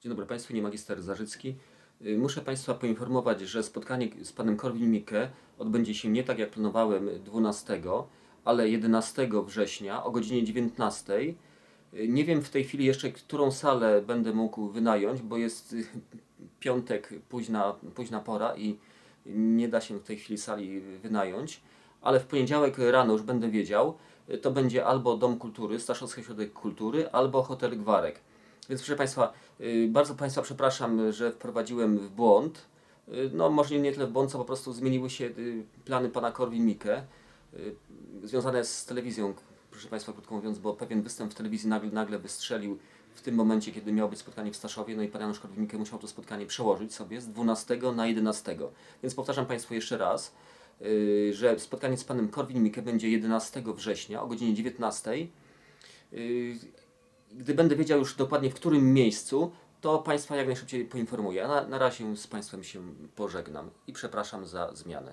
Dzień dobry Państwu, nie magister Zarzycki. Y, Muszę Państwa poinformować, że spotkanie z Panem Korwin-Mikke odbędzie się nie tak jak planowałem 12, ale 11 września o godzinie 19. Y, Nie wiem w tej chwili jeszcze, którą salę będę mógł wynająć, bo jest y, piątek, późna, późna pora i nie da się w tej chwili sali wynająć, ale w poniedziałek rano już będę wiedział, to będzie albo Dom Kultury, Staszowski Ośrodek Kultury, albo Hotel Gwarek. Więc proszę Państwa, y, bardzo Państwa przepraszam, że wprowadziłem w błąd. Y, No może nie tyle w błąd, co po prostu zmieniły się y, plany Pana Korwin-Mikke związane z telewizją, proszę Państwa, krótko mówiąc, bo pewien występ w telewizji nagle, nagle wystrzelił w tym momencie, kiedy miało być spotkanie w Staszowie, no i Pan Janusz Korwin-Mikke musiał to spotkanie przełożyć sobie z 12 na 11. Więc powtarzam Państwu jeszcze raz, że spotkanie z Panem Korwin-Mikke będzie 11 września o godzinie 19. Gdy będę wiedział już dokładnie w którym miejscu, to Państwa jak najszybciej poinformuję. Na, na razie z Państwem się pożegnam i przepraszam za zmianę.